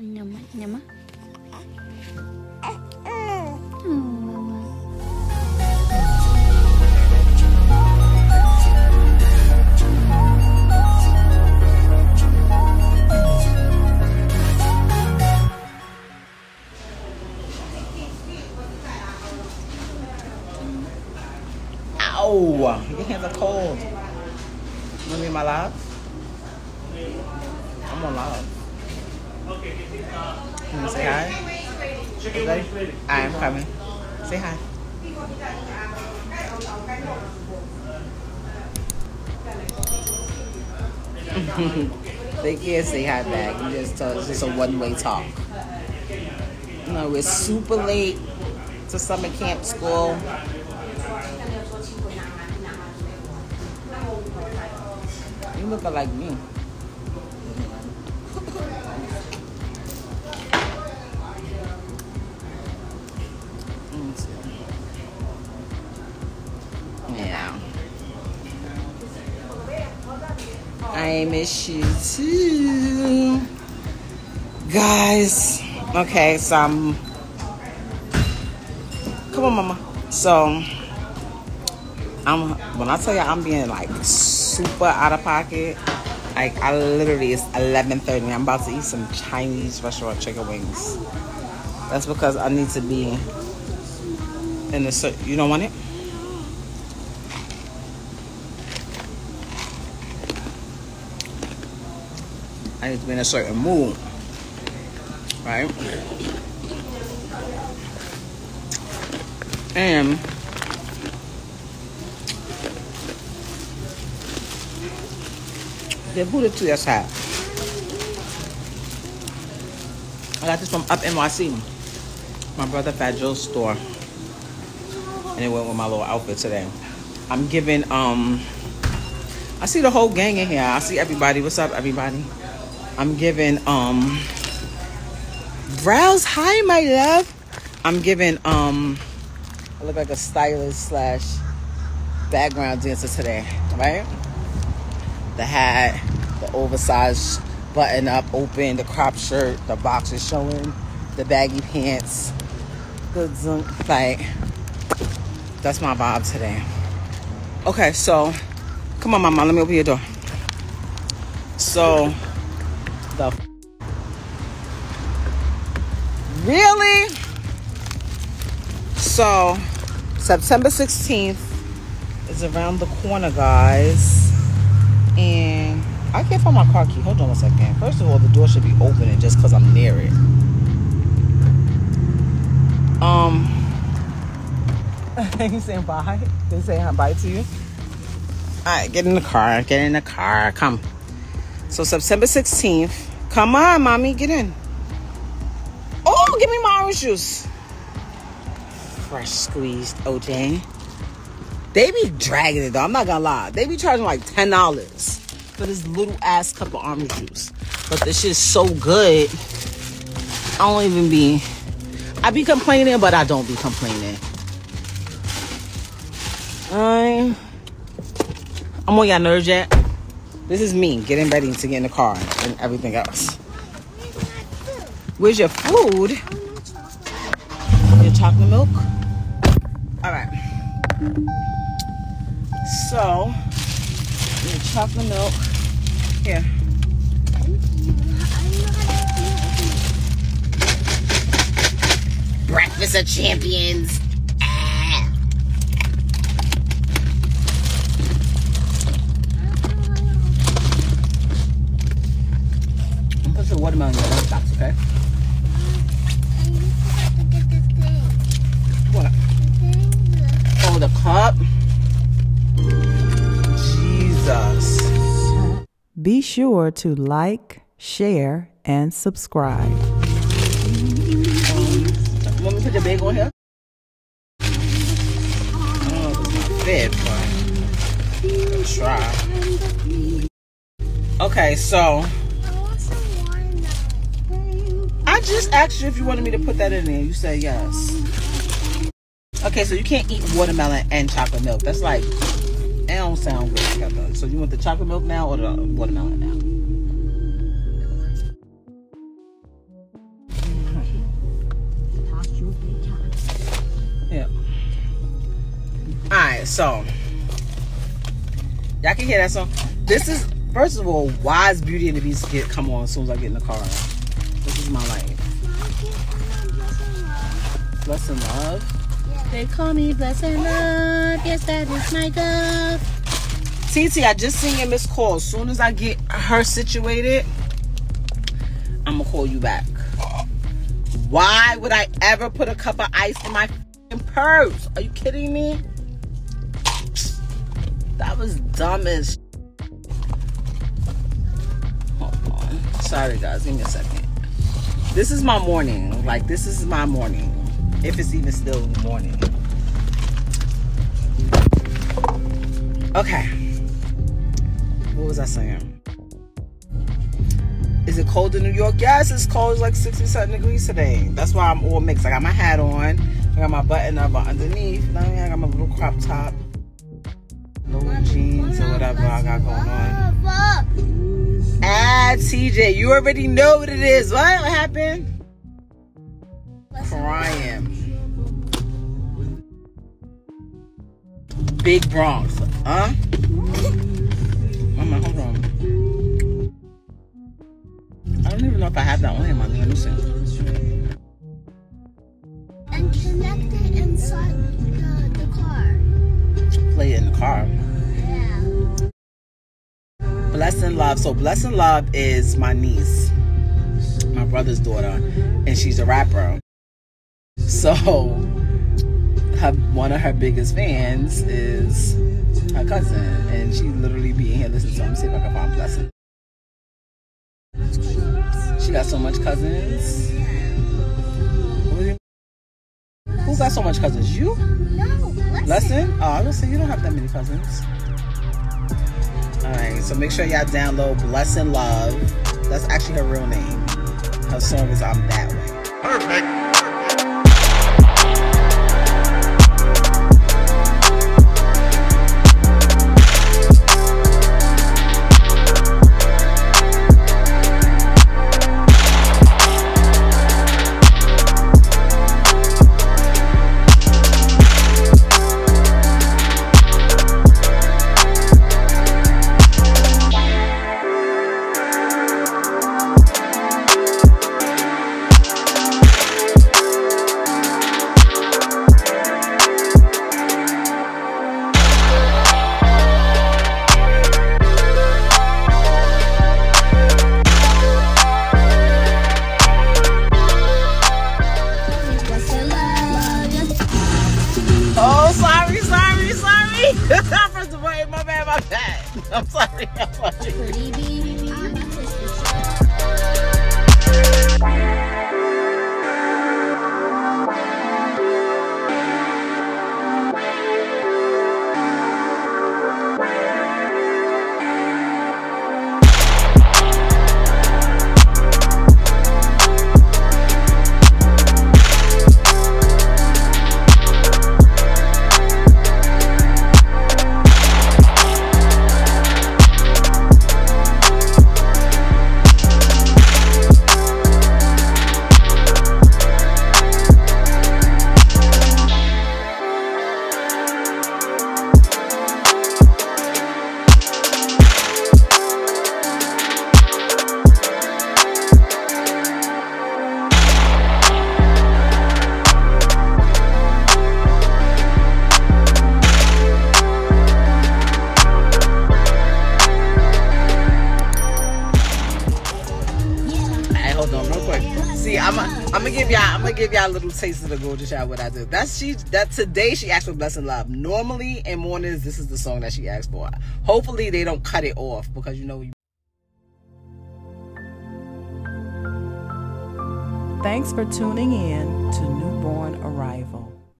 Nyama, nyama. Ow! Your hands are cold. Want me my? I'm on. Can you hmm, say hi? Ready? I am coming. Say hi. they can't say hi back. You just tell it's just a one way talk. No, it's super late to summer camp school. You look like me. I miss you too. Guys. Okay, so I'm. Come on, mama. So, I'm when I tell you I'm being like super out of pocket, like I literally it's eleven thirty. I'm about to eat some Chinese restaurant chicken wings. That's because I need to be in certain. You don't want it? I need to be in a certain mood, right? And then who did you just have? I got this from Up NYC, my brother Fat Joe's store, and it went with my little outfit today. I'm giving um, I see the whole gang in here. I see everybody. What's up, everybody? I'm giving um, Browse. Hi, my love. I'm giving um, I look like a stylist slash background dancer today, right? The hat, the oversized button up, open, the crop shirt, the boxers showing, the baggy pants, the zunk, like that's my vibe today. Okay, so come on, mama, let me open your door. So the really so September 16th is around the corner, guys. And I can't find my car key. Hold on a second. First of all, the door should be opening just because I'm near it. Um, you saying bye? They saying bye to you? All right, get in the car. Get in the car. Come. So September 16th. Come on, mommy, get in. Oh, give me my orange juice. Fresh squeezed OJ. They be dragging it though. I'm not gonna lie. They be charging like ten dollars for this little ass cup of orange juice. But this shit's so good. I don't even be. I be complaining, but I don't be complaining. I'm. I'm on y'all nerves yet. This is me getting ready to get in the car and everything else. Where's your food? Your chocolate milk? All right. So, your chocolate milk. Here. Breakfast of champions. Ah. Some watermelon in okay? What? Oh, the cup? Jesus. Be sure to like, share, and subscribe. Want me to put the bag on here? Oh, fit, but try. Okay, so just asked you if you wanted me to put that in there. You said yes. Okay, so you can't eat watermelon and chocolate milk. That's like, it don't sound good together. So you want the chocolate milk now or the watermelon now? Yeah. Alright, so y'all can hear that song. This is first of all, why is Beauty and the Beast get come on as soon as I get in the car? This is my life. Blessing Love. They call me Blessing Love. Yes, that is my dove. TT, I just seen your missed call. As soon as I get her situated, I'm gonna call you back. Why would I ever put a cup of ice in my purse? Are you kidding me? That was dumb as. Hold on. Sorry, guys. Give me a second. This is my morning. Like, this is my morning. If it's even still morning. Okay. What was I saying? Is it cold in New York? Yes, it's cold. It's like 67 degrees today. That's why I'm all mixed. I got my hat on. I got my button up underneath. I got my little crop top. Little jeans or whatever I got going on. Ah, TJ, you already know what it is. What, what happened? Crying. Big Bronx. Huh? Mama, hold on. I don't even know if I have that on here, mommy. Let me see. And connect it inside the, the car. Play it in the car. Yeah. Blessing Love. So Blessing Love is my niece, my brother's daughter, and she's a rapper. So her one of her biggest fans is her cousin, and she literally be in here listening to. Me see if I can find Blessing. She got so much cousins. Who got so much cousins? You? No, Lesson? Oh, I was say you don't have that many cousins. Alright, so make sure y'all download Blessing Love. That's actually her real name. Her song is I'm That Way. Perfect. First of all, my bad, my bad. I'm sorry, I'm sorry. Give y'all little taste of the gorgeous y'all what I do. That's she that today she asked for blessing love. Normally in mornings this is the song that she asked for. Hopefully they don't cut it off because you know you Thanks for tuning in to.